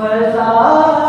فضا